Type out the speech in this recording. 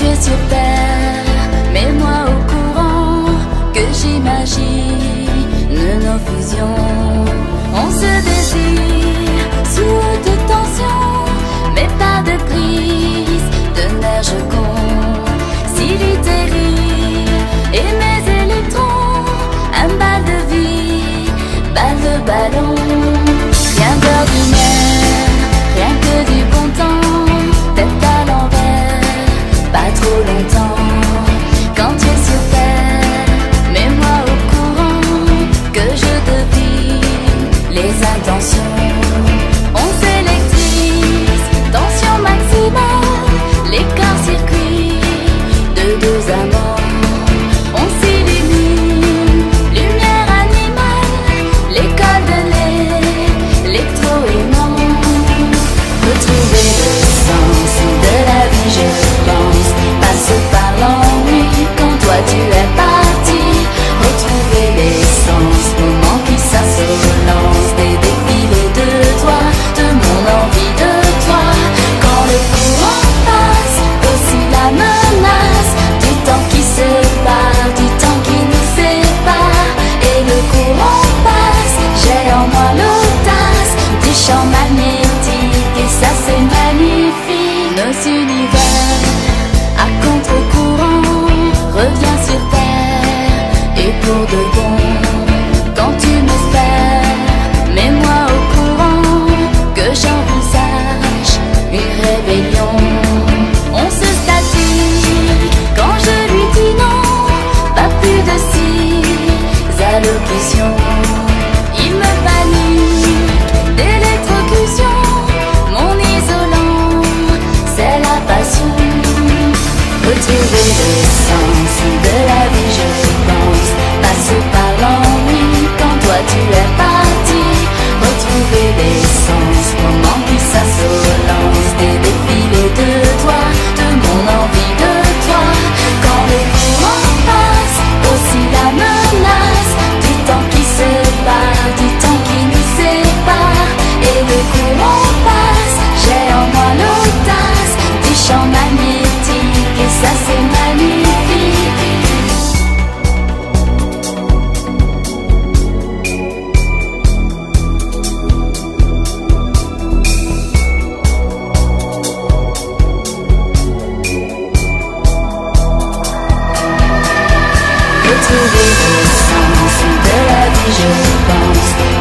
tu es sur terre, mets-moi au courant que j'imagine nos fusions. On se désire sous haute tension, mais pas de prise de neige con. Si l'utérie et mes électrons, un bal de vie, balle de ballon, rien d'ordinaire, rien que du treasure box